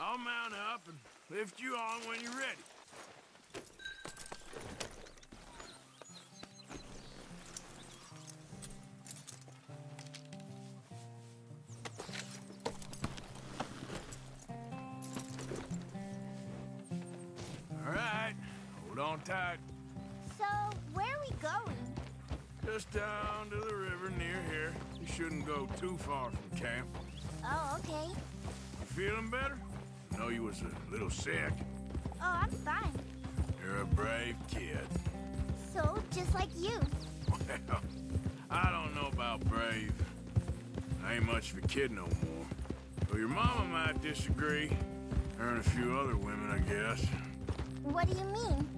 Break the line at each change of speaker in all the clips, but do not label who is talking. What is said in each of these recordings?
I'll mount up and lift you on when you're ready. All right, hold on tight.
So, where are we going?
Just down to the river near here. You shouldn't go too far from camp.
Oh, okay.
You feeling better? I know you was a little sick.
Oh, I'm fine.
You're a brave kid.
So, just like you.
Well, I don't know about brave. I ain't much of a kid no more. Well, your mama might disagree. Her and a few other women, I guess.
What do you mean?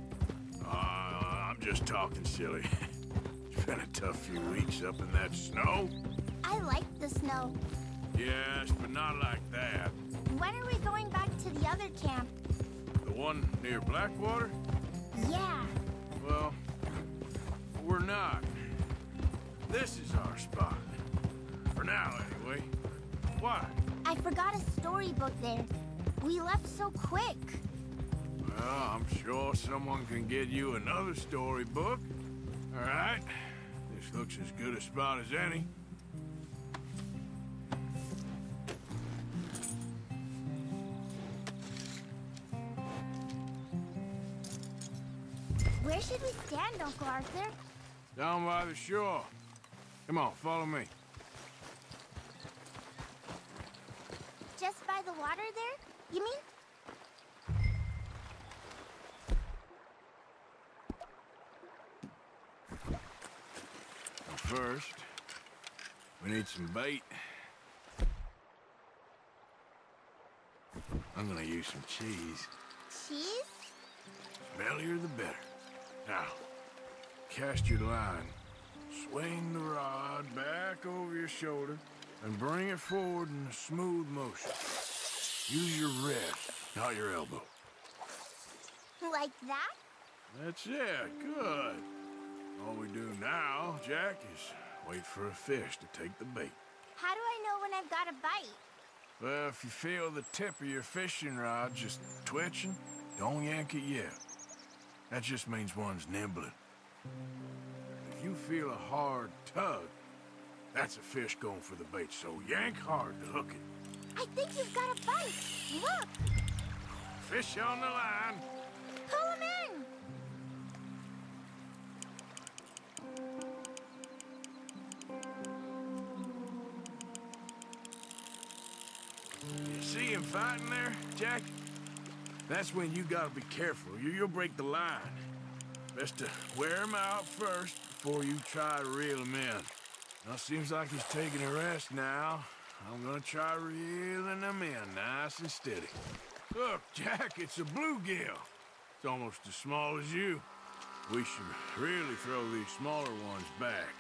Uh, I'm just talking silly. it's been a tough few weeks up in that snow.
I like the snow.
Yes, but not like that.
When are we going back to the other camp?
The one near Blackwater?
Yeah.
Well, we're not. This is our spot. For now, anyway. Why?
I forgot a storybook there. We left so quick.
Well, I'm sure someone can get you another storybook. All right. This looks as good a spot as any.
Where should we stand, Uncle Arthur?
Down by the shore. Come on, follow me.
Just by the water there? You mean?
Well, first, we need some bait. I'm gonna use some cheese.
Cheese?
The Smellier the better. Now, cast your line. Swing the rod back over your shoulder and bring it forward in a smooth motion. Use your wrist, not your elbow.
Like that?
That's it. Good. All we do now, Jack, is wait for a fish to take the bait.
How do I know when I've got a bite?
Well, if you feel the tip of your fishing rod just twitching, don't yank it yet. That just means one's nibbling. If you feel a hard tug, that's a fish going for the bait, so yank hard to hook it.
I think you've got a bite. Look!
Fish on the line.
Pull him in!
You see him fighting there, Jack? That's when you gotta be careful. You, you'll break the line. Best to wear him out first before you try to reel him in. Now, seems like he's taking a rest now. I'm gonna try reeling him in nice and steady. Look, Jack, it's a bluegill. It's almost as small as you. We should really throw these smaller ones back.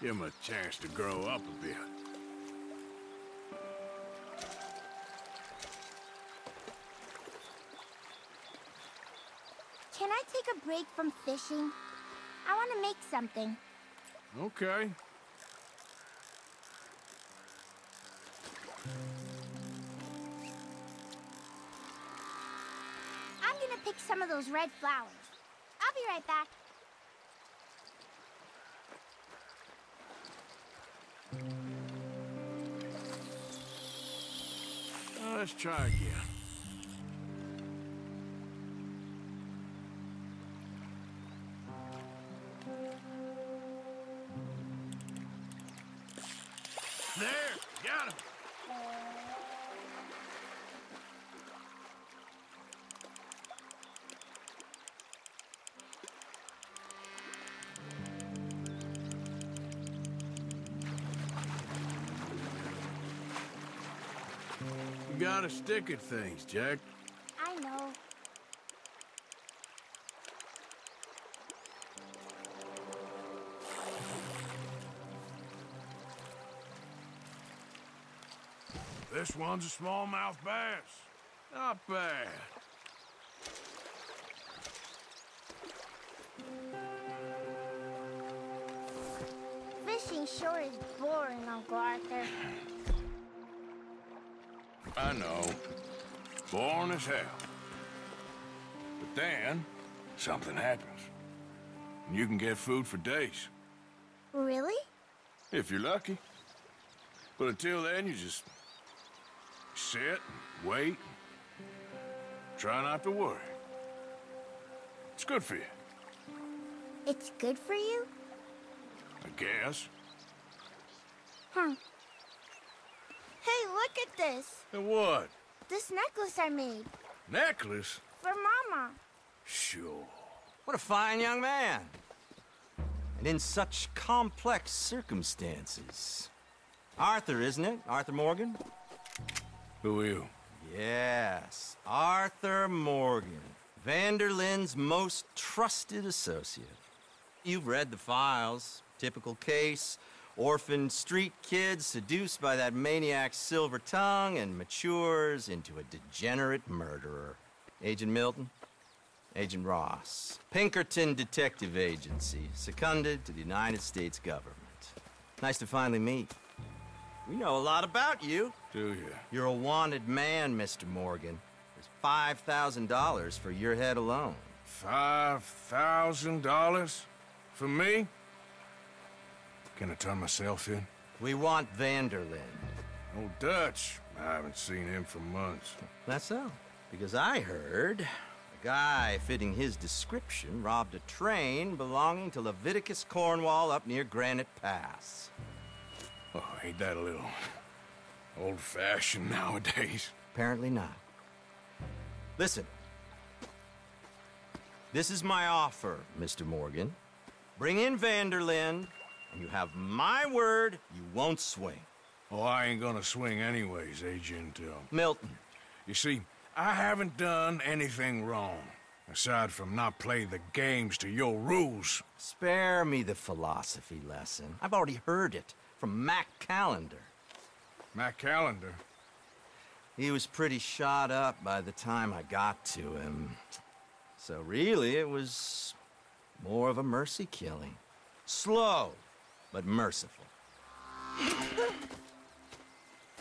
Give him a chance to grow up a bit.
Break from fishing? I want to make something.
Okay.
I'm gonna pick some of those red flowers. I'll be right back.
Let's try again. There, got him. You gotta stick at things, Jack.
I know.
This one's a smallmouth bass. Not bad.
Fishing sure is boring, Uncle Arthur.
I know. Boring as hell. But then, something happens. And you can get food for days.
Really?
If you're lucky. But until then, you just sit wait. Try not to worry. It's good for you,
It's good for you?
I guess.
Huh. Hey, look at this.
And what?
This necklace I made.
Necklace?
For Mama.
Sure.
What a fine young man. And in such complex circumstances. Arthur, isn't it? Arthur Morgan?
Who are you?
Yes, Arthur Morgan. Van der Linde's most trusted associate. You've read the files. Typical case. Orphaned street kid seduced by that maniac's silver tongue and matures into a degenerate murderer. Agent Milton? Agent Ross. Pinkerton Detective Agency, seconded to the United States government. Nice to finally meet. We know a lot about you.
Do you?
You're a wanted man, Mr. Morgan. There's $5,000 for your head alone.
Five thousand dollars? For me? Can I turn myself in?
We want Van der Linde.
Old Dutch. I haven't seen him for months.
That's so. Because I heard a guy fitting his description robbed a train belonging to Leviticus Cornwall up near Granite Pass.
Oh, ain't that a little old-fashioned nowadays?
Apparently not. Listen. This is my offer, Mr. Morgan. Bring in Van der Linde, and you have my word you won't swing.
Oh, I ain't gonna swing anyways, Agent. Uh,
Milton,
you see, I haven't done anything wrong, aside from not play the games to your rules.
spare me the philosophy lesson. I've already heard it from Mac Callander.
Mac Callander.
He was pretty shot up by the time I got to him. So really, it was more of a mercy killing. Slow, but merciful.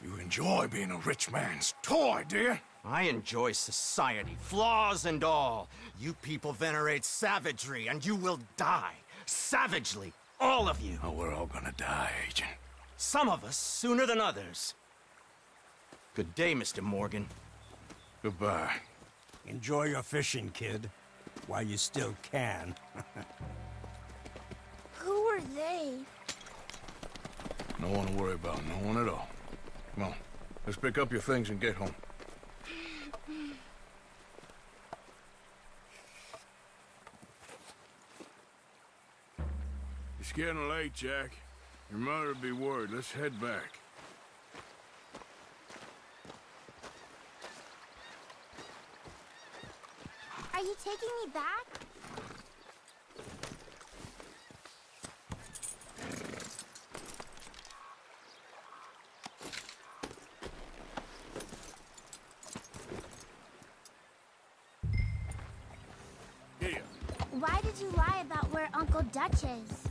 You enjoy being a rich man's toy, do you?
I enjoy society, flaws and all. You people venerate savagery, and you will die. Savagely, all of you.
Oh, we're all gonna die, Agent.
Some of us sooner than others. Good day, Mr. Morgan.
Goodbye.
Enjoy your fishing, kid, while you still can.
Who are they?
No one to worry about, no one at all. Come on, let's pick up your things and get home. It's getting late, Jack. Your mother would be worried. Let's head back.
Are you taking me back? Why did you lie about where Uncle Dutch is?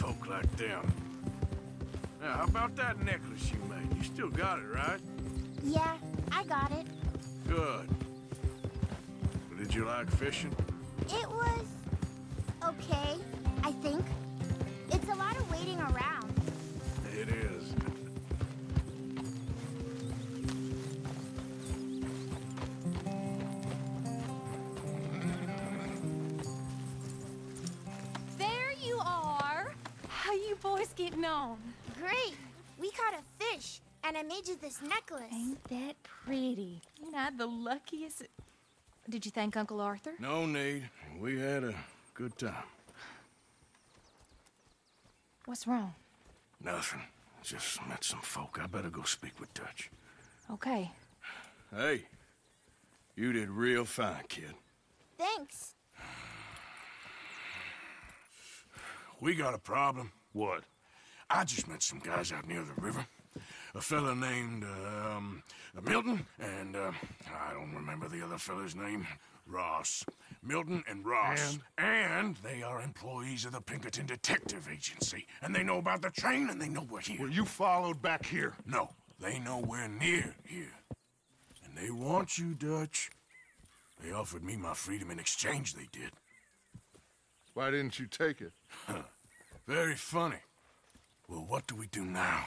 folk like them. Now, how about that necklace you made? You still got it, right?
Yeah, I got it.
Good. Did you like fishing?
It was okay, made you this necklace.
Ain't that pretty? Ain't I the luckiest? Did you thank Uncle Arthur?
No need. We had a good time.
What's wrong?
Nothing. Just met some folk. I better go speak with Dutch.
Okay.
Hey, you did real fine, kid.
Thanks.
We got a problem.
What?
I just met some guys out near the river. A fella named, um, Milton, and, uh, I don't remember the other fella's name. Ross. Milton and Ross. And? they are employees of the Pinkerton Detective Agency. And they know about the train, and they know we're here.
Were you followed back here?
No, they know we're near here. And they want you, Dutch. They offered me my freedom in exchange, they did.
Why didn't you take it?
Very funny. Well, what do we do now?